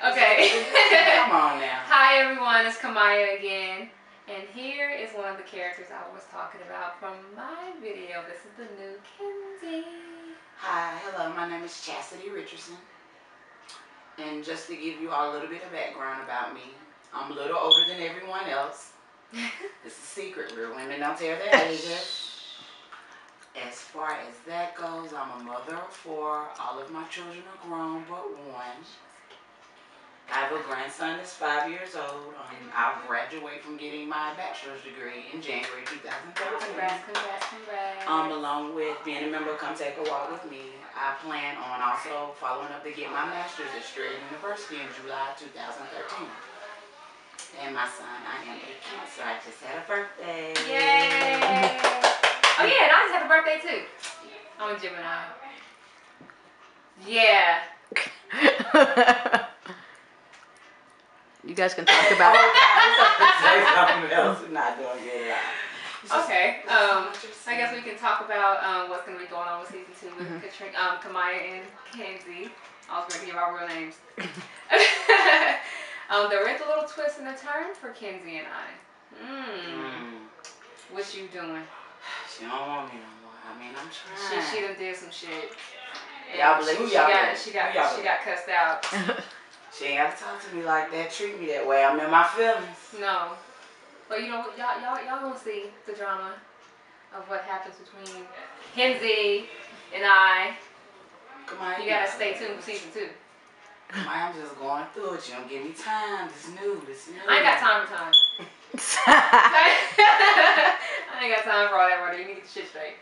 Okay. Come on now. Hi everyone, it's Ka'Maya again. And here is one of the characters I was talking about from my video. This is the new Kenzie. Hi, hello, my name is Chasidye Richardson. And just to give you all a little bit of background about me, I'm a little older than everyone else. it's a secret, real women don't tell their ages. As far as that goes, I'm a mother of four. All of my children are grown but one. I have a grandson that's five years old. Um, I'll graduate from getting my bachelor's degree in January 2013. Congrats, congrats, congrats. Um, along with being a member of Come Take a Walk with Me, I plan on also following up to get my master's at Strayer University in July 2013. And my son, I am a Cancer. I just had a birthday. Yay! Oh yeah, and I just had a birthday too. I'm a Gemini. Yeah. you guys can talk about. Say something else. Not doing good. Okay. Um, I guess we can talk about um, what's going to be going on with season two with Mhm. Katrina, um, Ka'Maya and Kenzie. I was going to give our real names. um, there is a little twist and a turn for Kenzie and I. Mm. Mm. What you doing? She don't want me no more. I mean, I'm trying. she done did some shit. And Y'all believe- she, she y'all got she got she got cussed out. She ain't got to talk to me like that, treat me that way. I'm in my feelings. No. But you know y'all y'all y'all gonna see the drama of what happens between Kenzie and I. Come on, You gotta stay tuned for season two. Come on, I'm just going through it. You don't give me time. This new, this new. I ain't got time for time. I ain't got time for all that, brother. You need to get the shit straight.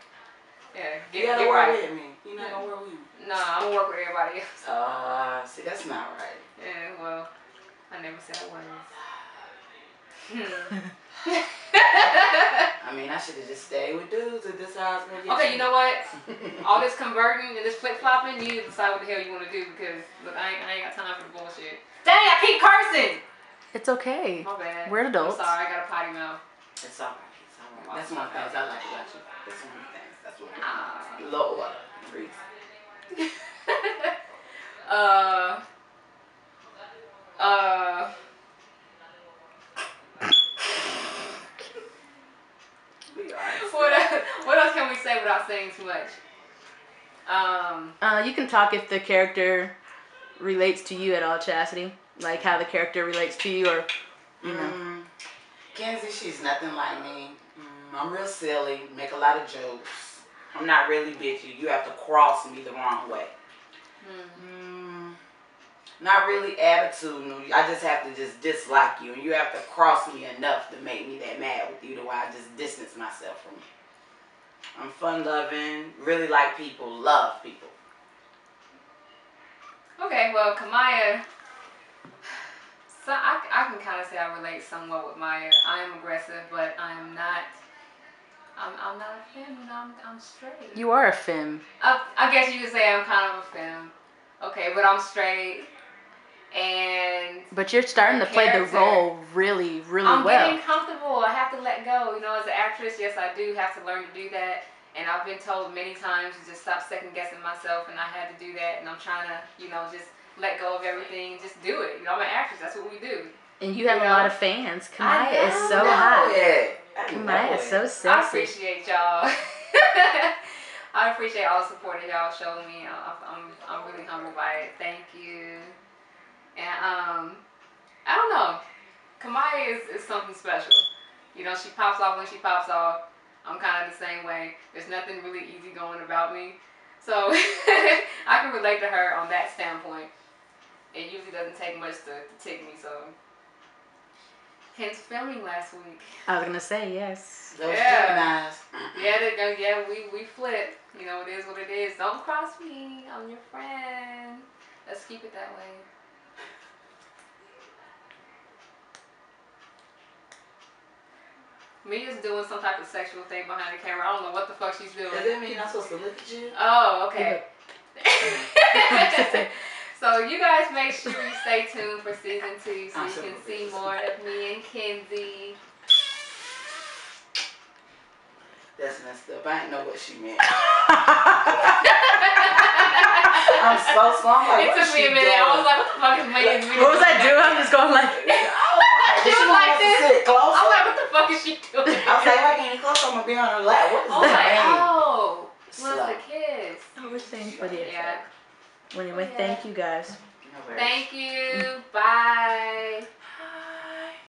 Yeah, You get, gotta get work right. with me. You're not gonna work with me. No, I'm gonna work with everybody else. Uh, see, that's not right. Yeah, well, I never said I was. I mean, I should have just stayed with dudes if this how I was gonna get okay, you know what? All this converting and this flip flopping, you decide what the hell you want to do because look, I ain't, I ain't got time for the bullshit. Dang, I keep cursing. it's okay. My bad. We're adults. I'm sorry, I got a potty mouth. It's alright. It's alright. That's one of the things I like about you. That's one of the things. That's one of the Things. Lord, please. uh. Uh. What else, what else can we say without saying too much? Um. Uh, you can talk if the character relates to you at all, Chasidye. Like how the character relates to you, or you know. Mm, Kenzie, she's nothing like me. Mm, I'm real silly, make a lot of jokes. I'm not really bitchy. You have to cross me the wrong way. hmm. Mm, not really attitude. I just have to just dislike you, and you have to cross me enough to make me that mad with you, to why I just distance myself from you. I'm fun loving, really like people, love people. Okay, well, Ka'Maya. So I, I can kind of say I relate somewhat with Maya. I am aggressive, but I'm not. I'm, I'm not a femme. I'm, I'm straight. You are a femme. I, I guess you could say I'm kind of a femme. Okay, but I'm straight. And But you're starting to play the role really, really I'm well. getting comfortable. I have to let go. You know, as an actress, yes, I do have to learn to do that. And I've been told many times to just stop second guessing myself, and I had to do that. And I'm trying to, you know, just let go of everything, and just do it. You know, I'm an actress. That's what we do. And you have You a lot of fans. I Ka'Maya is so know hot. it. I know Ka'Maya is it. so I appreciate y'all. I appreciate all the support that y'all show me. I- I'm, I'm really humbled by it. Thank you. And um, I don't know. Ka'Maya is, is something special. You know, she pops off when she pops off. I'm kind of the same way. There's nothing really easy going about me. So I can relate to her on that standpoint. It usually doesn't take much to, to tick me, so. Hence filming last week. I was gonna say yes. Those Yeah. Geminis. Yeah, they go, yeah, we, we flip. You know, it is what it is. Don't cross me. I'm your friend. Let's keep it that way. Mia's doing some type of sexual thing behind the camera. I don't know what the fuck she's doing. Does that mean I'm supposed to look at you? Oh, okay. So you guys make sure you stay tuned for season two so Absolutely. you can see more of me and Kenzie. That's messed up. I didn't know what she meant. I'm so slow. Like, it took me a minute. Doing? I was like, what the fuck is my like, What was I doing? I'm just going like. she oh was like this. Sit. I'm like, what the fuck is she doing? I was like, if I get any close, I'm gonna be on her lap. What is oh that? Well, anyway, oh, thank you guys. No thank you. Bye.